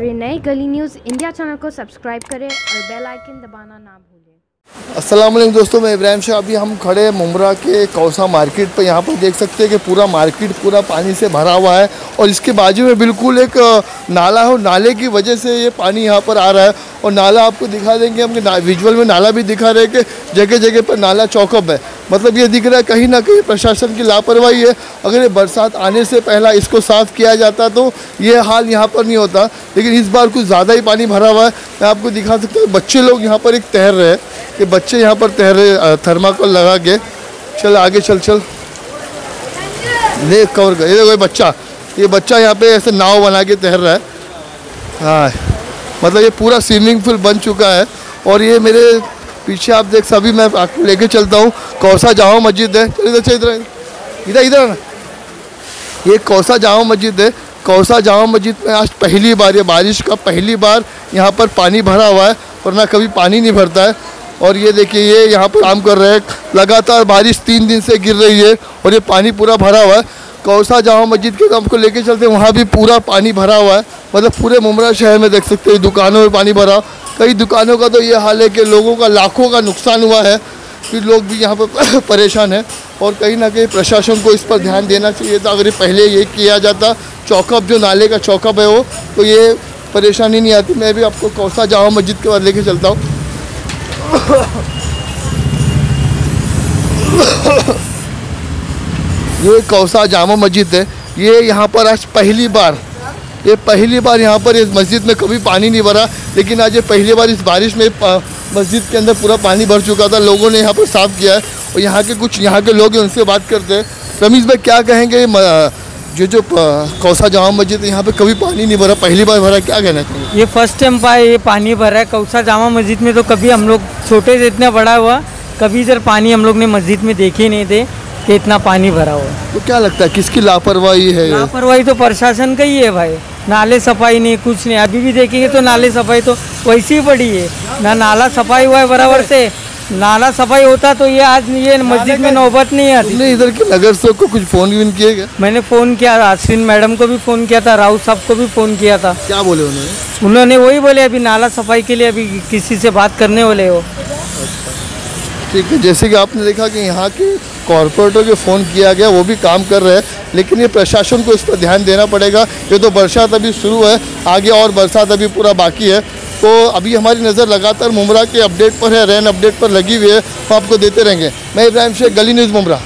नए गली news India channel को सब्सक्राइब करें और बेल आइकन दबाना ना भूलें। वालेकुम दोस्तों, मैं इब्राहिम शाह। अभी हम खड़े हैं मुमरा के कौसा मार्केट पर। यहाँ पर देख सकते हैं कि पूरा मार्केट पूरा पानी से भरा हुआ है और इसके बाजू में बिल्कुल एक नाला है और नाले की वजह से ये पानी यहाँ पर आ रहा है। और नाला आपको दिखा देंगे, हम विजुअल में नाला भी दिखा रहे हैं कि जगह जगह पर नाला चौकअप है। मतलब ये दिख रहा है कहीं ना कहीं प्रशासन की लापरवाही है। अगर ये बरसात आने से पहला इसको साफ़ किया जाता तो ये हाल यहाँ पर नहीं होता। लेकिन इस बार कुछ ज़्यादा ही पानी भरा हुआ है। मैं आपको दिखा सकता हूँ, बच्चे लोग यहाँ पर एक तैर रहे हैं। ये बच्चे यहाँ पर तैर थर्माकोल लगा के। चल आगे, चल चल। ले कवर कर। ये ये बच्चा। ये बच्चा यहाँ पे ऐसे नाव बना के तैर रहा है। हाँ। मतलब ये पूरा स्विमिंग पूल बन चुका है। और ये मेरे पीछे आप देख सभी, मैं आपको लेके चलता हूँ। कौसा जामा मस्जिद है। इधर, चल इधर। इधर इधर ना ये कौसा जामा मस्जिद है। कौसा जामा मस्जिद में आज पहली बार, ये बारिश का पहली बार यहाँ पर पानी भरा हुआ है। वरना कभी पानी नहीं भरता है। और ये देखिए, ये यहाँ पर काम कर रहे हैं। लगातार बारिश तीन दिन से गिर रही है और ये पानी पूरा भरा हुआ है। कौसा जामा मस्जिद के हमको लेके चलते हैं, वहाँ भी पूरा पानी भरा हुआ है। मतलब पूरे मुमरा शहर में देख सकते हैं दुकानों में पानी भरा। कई दुकानों का तो ये हाल है कि लोगों का लाखों का नुकसान हुआ है फिर लोग भी यहाँ पर परेशान हैं। और कहीं ना कहीं प्रशासन को इस पर ध्यान देना चाहिए था। अगर ये पहले ये किया जाता चौकअप जो नाले का चौकअप है वो तो ये परेशानी नहीं आती। मैं भी आपको कौसा जामा मस्जिद के बाद लेके चलता हूँ। ये कौसा जामा मस्जिद है। ये यहाँ पर आज पहली बार। ये पहली बार यहाँ पर इस मस्जिद में कभी पानी नहीं भरा। लेकिन आज ये पहली बार इस बारिश में मस्जिद के अंदर पूरा पानी भर चुका था। लोगों ने यहाँ पर साफ़ किया है। और यहाँ के कुछ यहाँ के लोग हैं उनसे बात करते हैं। रमीज़ भाई, क्या कहेंगे? म- जो जो कौसा जामा मस्जिद यहाँ पे कभी पानी नहीं भरा पहली बार भरा क्या कहना चाहिए ये फ़र्स्ट टाइम पाए ये पानी भरा है। कौसा जामा मस्जिद में तो कभी हम लोग छोटे से इतना बड़ा हुआ कभी इधर पानी हम लोग ने मस्जिद में देखे नहीं थे कि इतना पानी भरा हुआ। तो क्या लगता है किसकी लापरवाही है लापरवाही तो प्रशासन का ही है भाई। नाले सफ़ाई नहीं कुछ नहीं। अभी भी देखेंगे तो नाले सफ़ाई तो वैसी ही पड़ी है। ना नाला सफ़ाई हुआ है बराबर से नाला सफ़ाई होता तो ये आज ये मस्जिद में नौबत नहीं आती। तुमने इधर के नगर सेवक को कुछ फ़ोन वीन किया क्या? मैंने फ़ोन किया आश्विन मैडम को भी फ़ोन किया था राउत साहब को भी फ़ोन किया था। क्या बोले उन्होंने? उन्होंने वही बोले अभी नाला सफ़ाई के लिए अभी किसी से बात करने वाले हो। ठीक है जैसे कि आपने देखा कि यहाँ के कॉरपोरेटर के फ़ोन किया गया वो भी काम कर रहे हैं लेकिन ये प्रशासन को इस पर ध्यान देना पड़ेगा। ये तो बरसात अभी शुरू है आगे और बरसात अभी पूरा बाकी है। तो अभी हमारी नज़र लगातार मुमरा के अपडेट पर है, रैन अपडेट पर लगी हुई है तो आपको देते रहेंगे। मैं इब्राहिम शेख, गली न्यूज़ मुमरा।